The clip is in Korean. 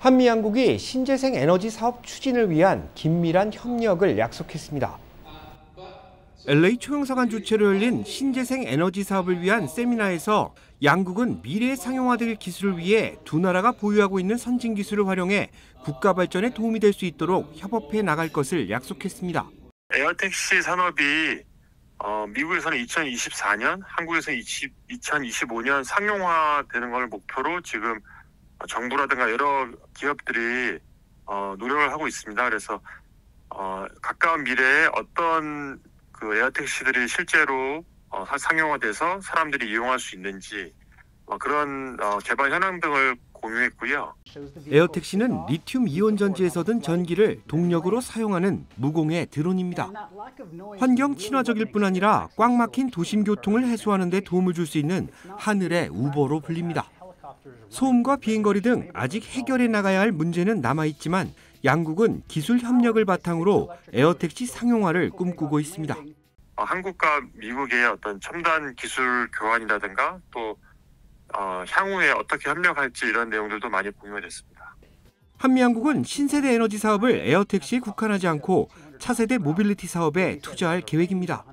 한미 양국이 신재생 에너지 사업 추진을 위한 긴밀한 협력을 약속했습니다. LA 초영사관 주최로 열린 신재생 에너지 사업을 위한 세미나에서 양국은 미래에 상용화될 기술을 위해 두 나라가 보유하고 있는 선진 기술을 활용해 국가 발전에 도움이 될 수 있도록 협업해 나갈 것을 약속했습니다. 에어택시 산업이 어, 미국에서는 2024년, 한국에서는 20, 2025년 상용화되는 걸 목표로 지금 정부라든가 여러 기업들이 어, 노력을 하고 있습니다. 그래서 어, 가까운 미래에 어떤 그 에어택시들이 실제로 어, 상용화돼서 사람들이 이용할 수 있는지 어, 그런 어, 개발 현황 등을 공유했고요. 에어택시는 리튬 이온 전지에서 든 전기를 동력으로 사용하는 무공해 드론입니다. 환경 친화적일 뿐 아니라 꽉 막힌 도심 교통을 해소하는 데 도움을 줄 수 있는 하늘의 우버로 불립니다. 소음과 비행거리 등 아직 해결해 나가야 할 문제는 남아 있지만 양국은 기술 협력을 바탕으로 에어택시 상용화를 꿈꾸고 있습니다. 어, 한국과 미국의 어떤 첨단 기술 교환이라든가 또 어, 향후에 어떻게 협력할지 이런 내용들도 많이 공유가 됐습니다. 한미양국은 신재생 에너지 사업을 에어택시에 국한하지 않고 차세대 모빌리티 사업에 투자할 계획입니다.